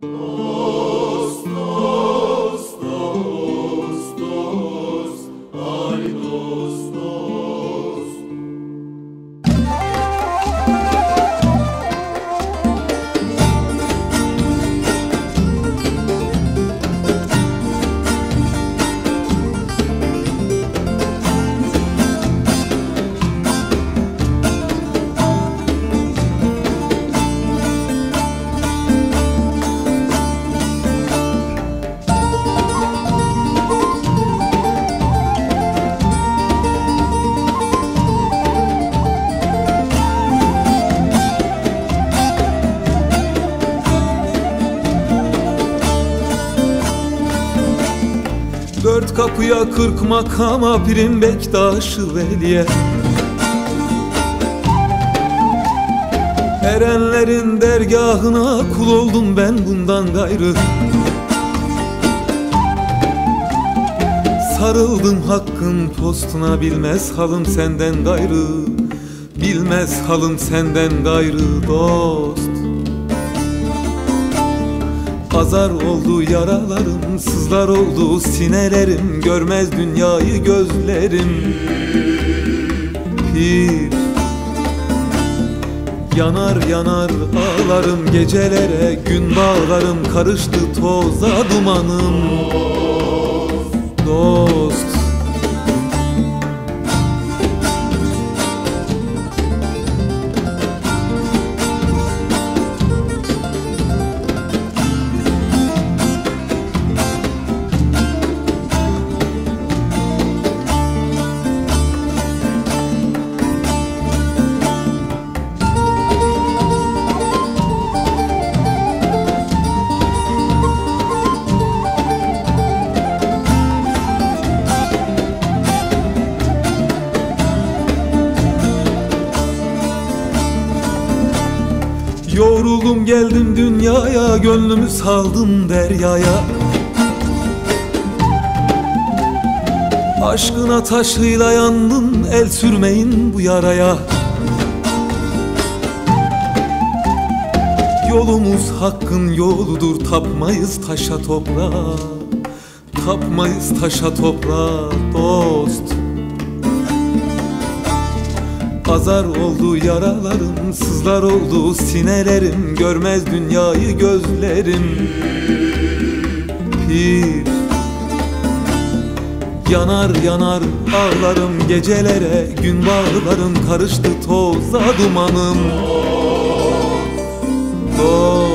Oh, Dört kapıya kırk makama pirim bektaşı veliye. Erenlerin dergahına kul oldum ben bundan gayrı. Sarıldım hakkın postuna bilmez halım senden gayrı. Bilmez halım senden gayrı dost Pazar oldu yaralarım, sızlar oldu sinelerim Görmez dünyayı gözlerim. Pir. Yanar yanar ağlarım gecelere Gün bağlarım karıştı toza dumanım Yoruldum geldim dünyaya Gönlümü saldım deryaya. Aşkına taşıyla yandım El sürmeyin bu yaraya. Yolumuz hakkın yoludur Tapmayız taşa toprağa Tapmayız taşa toprağa Dost Pazar oldu yaralarım, sızlar oldu sinelerim Görmez dünyayı gözlerim. Pir. Yanar yanar ağlarım gecelere Gün bağlarım karıştı toza dumanım. Dost